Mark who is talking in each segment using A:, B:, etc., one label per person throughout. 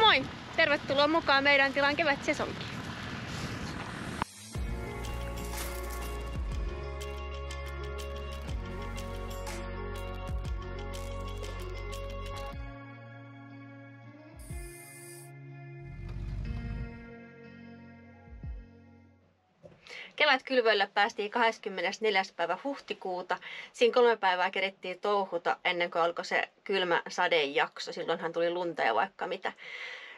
A: Moi! Tervetuloa mukaan meidän tilan kevätsesonkiin. Kevätkylvöllä päästiin 24. päivä huhtikuuta. Siinä kolme päivää kerittiin touhuta ennen kuin alkoi se kylmä sadejakso. Silloinhan tuli lunta ja vaikka mitä.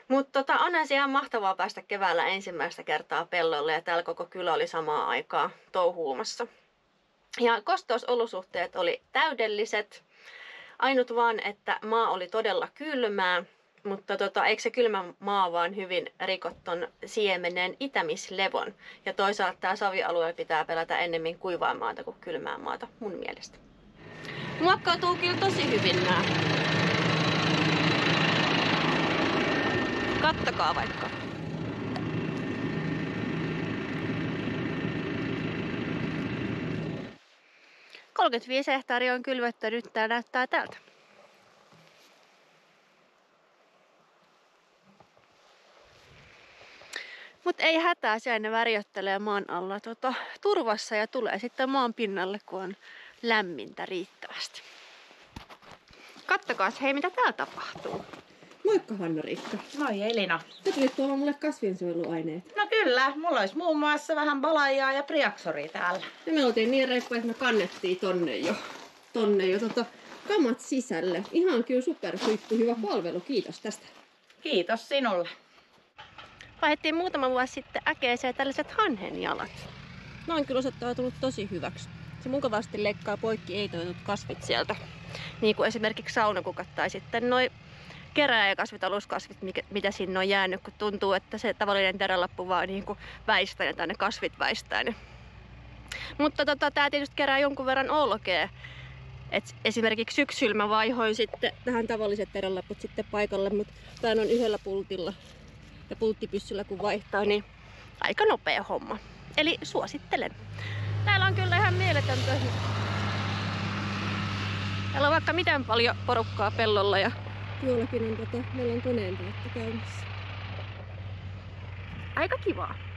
A: Mutta tota, onhan se ihan mahtavaa päästä keväällä ensimmäistä kertaa pellolle ja täällä koko kylä oli samaa aikaa touhuumassa. Ja kosteusolosuhteet oli täydelliset. Ainut vaan, että maa oli todella kylmää, mutta tota, eikö se kylmä maa vaan hyvin rikotton siemenen itämislevon. Ja toisaalta tämä savialue pitää pelätä ennemmin kuivaa maata kuin kylmää maata mun mielestä. Muokkautuu kyllä tosi hyvin nämä. Kattokaa vaikka. Kolmekymmentäviisi hehtaaria on kylvettä, nyt tää näyttää tältä. Mutta ei hätää, siellä ne värjöttelee maan alla tota, turvassa ja tulee sitten maan pinnalle, kun on lämmintä riittävästi. Kattokaa hei mitä täällä tapahtuu. Moikka Hanna-Riikka.
B: Moi Elina.
A: Sä tulit tuomaan mulle kasvinsuojeluaineet.
B: No kyllä, mulla olisi muun muassa vähän balajaa ja priaksoria täällä.
A: Ja me oltiin niin reippuja, että me kannettiin tonne jo, tonne jo tota, kamat sisälle. Ihan kyllä super hyvä palvelu, kiitos tästä.
B: Kiitos sinulle
A: vaihdettiin muutama vuosi sitten äkeeseen tällaiset hanhenjalat. Ne on kyllä osoittautunut tosi hyväksi. Se mukavasti leikkaa poikki ei toitut kasvit sieltä. Niin kuin esimerkiksi saunakukat tai sitten noin keräjäkasvit, aluskasvit, mitä sinne on jäänyt, kun tuntuu, että se tavallinen terälappu vaan niin kuin väistää ja tänne kasvit väistää ne. Mutta tota, tää tietysti kerää jonkun verran olkea. Et esimerkiksi syksyllä mä vaihoin sitten tähän tavalliset terälaput sitten paikalle, mutta tää on yhdellä pultilla ja pulttipyssyllä kun vaihtaa, niin aika nopea homma. Eli suosittelen. Täällä on kyllä ihan mieletöntä. Täällä on vaikka miten paljon porukkaa pellolla ja tuollakin on tota, meillä on koneen käynnissä. Aika kivaa.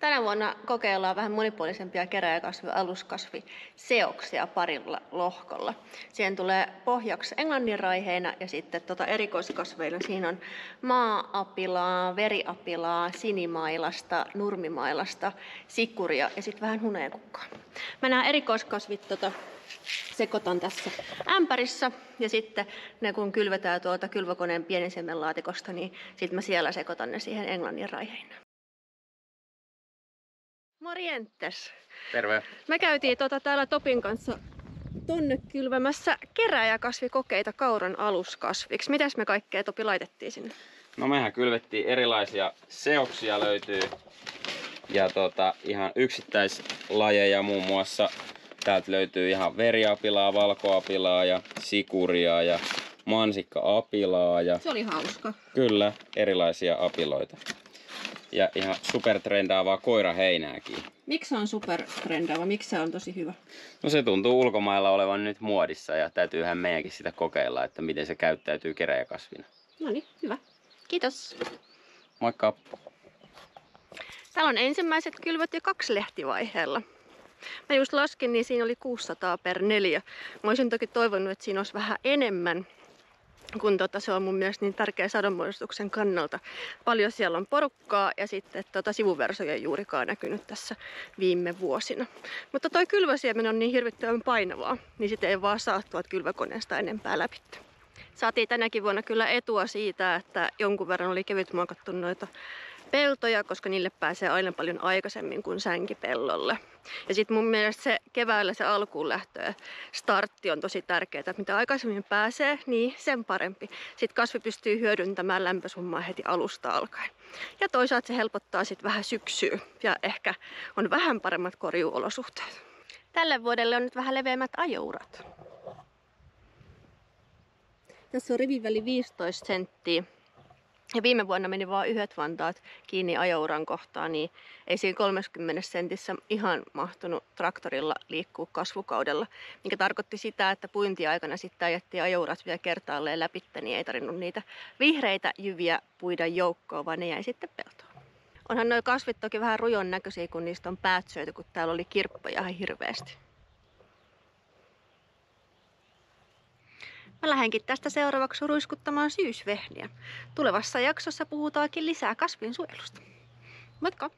A: Tänä vuonna kokeillaan vähän monipuolisempia keräjäkasvi- aluskasviseoksia parilla lohkolla. Siihen tulee pohjaksi englanninraiheina ja sitten tota erikoiskasveina siinä on maa-apilaa, veriapilaa, sinimailasta, nurmimailasta, sikuria ja sitten vähän hunajekukkaa. Mä nämä erikoiskasvit tota, sekoitan tässä ämpärissä ja sitten ne kun kylvetään tuolta kylvökoneen pienisemmen laatikosta, niin sitten mä siellä sekoitan ne siihen englannin raiheina. Morientes.
C: Terve.
A: Me käytiin tuota täällä Topin kanssa tonne kylvämässä keräjäkasvikokeita kauran aluskasviksi. Mitäs me kaikkea Topi laitettiin sinne?
C: No mehän kylvettiin erilaisia seoksia löytyy. Ja tota, ihan yksittäislajeja muun muassa. Täältä löytyy ihan veriapilaa, valkoapilaa ja sikuria ja mansikka-apilaa. Ja...
A: Se oli hauska.
C: Kyllä, erilaisia apiloita ja ihan supertrendaavaa koiraheinääkin.
A: Miksi on supertrendaava? Miksi se on tosi hyvä?
C: No se tuntuu ulkomailla olevan nyt muodissa ja täytyyhän meidänkin sitä kokeilla, että miten se käyttäytyy keräjäkasvina.
A: No niin, hyvä. Kiitos.
C: Moikka.
A: Täällä on ensimmäiset kylvöt jo kaksi lehtivaiheella. Mä just laskin, niin siinä oli 600 per neljä. Mä olisin toki toivonut, että siinä olisi vähän enemmän, kun tota, se on mun mielestä niin tärkeä sadonmuodostuksen kannalta. Paljon siellä on porukkaa ja sitten tota, sivuversoja ei juurikaan näkynyt tässä viime vuosina. Mutta toi kylväsiemen on niin hirvittävän painavaa, niin sitten ei vaan saa tuolta kylväkoneesta enempää läpi. Saatiin tänäkin vuonna kyllä etua siitä, että jonkun verran oli kevyt muokattu noita peltoja, koska niille pääsee aina paljon aikaisemmin kuin sänkipellolle. Ja sitten mun mielestä se keväällä se alkuun lähtö startti on tosi tärkeää, että mitä aikaisemmin pääsee, niin sen parempi. Sitten kasvi pystyy hyödyntämään lämpösummaa heti alusta alkaen. Ja toisaalta se helpottaa sitten vähän syksyä ja ehkä on vähän paremmat korjuolosuhteet. Tälle vuodelle on nyt vähän leveämmät ajourat. Tässä on rivin väli 15 senttiä Ja viime vuonna meni vain yhdet vantaat kiinni ajouran kohtaan, niin ei siinä 30 sentissä ihan mahtunut traktorilla liikkua kasvukaudella, mikä tarkoitti sitä, että puintiaikana sitten ajettiin ajourat vielä kertaalleen läpi, niin ei tarvinnut niitä vihreitä jyviä puida joukkoon, vaan ne jäi sitten peltoon. Onhan nuo kasvit toki vähän rujon näköisiä, kun niistä on päät syöty, kun täällä oli kirppoja ihan hirveästi. Mä lähdenkin tästä seuraavaksi ruiskuttamaan syysvehniä. Tulevassa jaksossa puhutaankin lisää kasvinsuojelusta. Moikka!